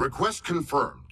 Request confirmed.